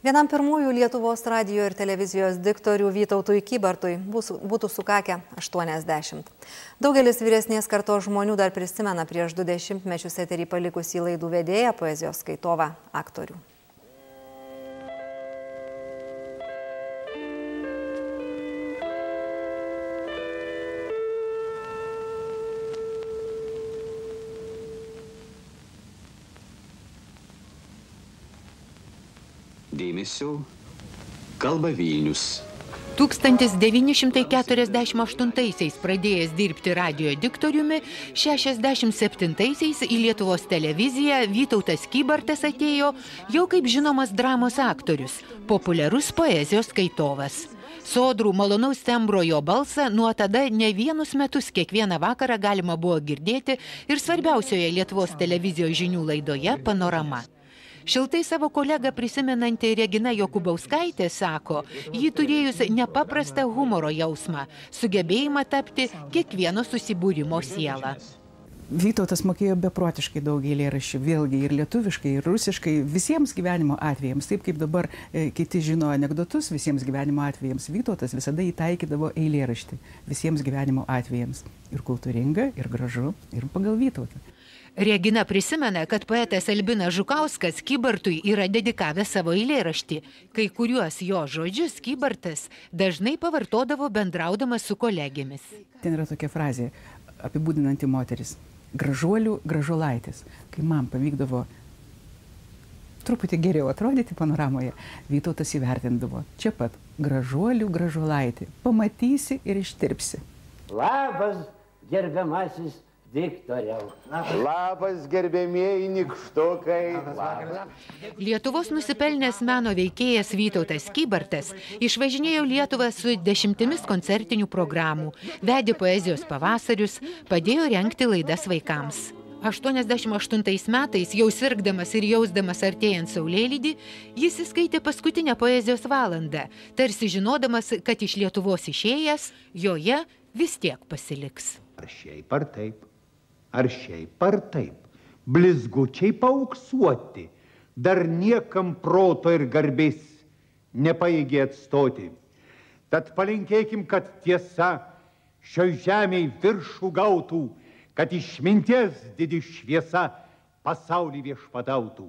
Vienam pirmųjų Lietuvos radio ir televizijos diktorių Vytautui Kybartui būtų sukakę 80. Daugelis vyresnės kartos žmonių dar prisimena prieš du dešimtmečius eterį palikusį laidų vedėją, poezijos skaitovą, aktorių. Dėmesio, kalba Vilnius. 1948-aisiais pradėjęs dirbti radio diktoriumi, 67-aisiais į Lietuvos televiziją Vytautas Kybartas atėjo jau kaip žinomas dramos aktorius, populiarus poezijos skaitovas. Sodrų malonaus tembro jo balsą nuo tada ne vienus metus kiekvieną vakarą galima buvo girdėti ir svarbiausioje Lietuvos televizijos žinių laidoje Panorama. Šiltai savo kolegą prisimenanti Regina Jokubauskaitė sako, ji turėjus nepaprastą humoro jausmą, sugebėjimą tapti kiekvieno susibūrimo sielą. Vytautas mokėjo beprotiškai daug eilėraščių, vėlgi ir lietuviškai, ir rusiškai, visiems gyvenimo atvejams. Taip kaip dabar e, kiti žino anegdotus visiems gyvenimo atvejams, Vytautas visada įtaikydavo eilėraštį visiems gyvenimo atvejams. Ir kultūringa, ir gražu, ir pagal Vytautą. Regina prisimena, kad poetas Albinas Žukauskas Kybartui yra dedikavęs savo eilėraštį. Kai kuriuos jo žodžius Kybartas dažnai pavartodavo bendraudamas su kolegėmis. Ten yra tokia frazė apibūdinanti moteris. Gražuolių gražulaitis. Kai man pavykdavo truputį geriau atrodyti panoramoje, Vytautas įvertindavo. Čia pat gražuolių gražulaitį. Pamatysi ir ištirpsi. Labas, gerbiamasis Viktoriau. Labas, gerbėmieji nikštukai. Lietuvos nusipelnęs meno veikėjas Vytautas Kybartas išvažinėjo Lietuvą su dešimtimis koncertinių programų, vedė poezijos pavasarius, padėjo renkti laidas vaikams. 88 metais, jau sirgdamas ir jausdamas artėjant saulėlydį, jis įskaitė paskutinę poezijos valandą, tarsi žinodamas, kad iš Lietuvos išėjęs, joje vis tiek pasiliks. Ar šiaip ar taip, ar šiaip ar taip, blizgučiai paauksuoti, dar niekam proto ir garbės nepaėgė atstoti. Tad palinkėkim, kad tiesa šioj žemėj viršų gautų, kad išminties didi šviesa pasaulį viešpatautų.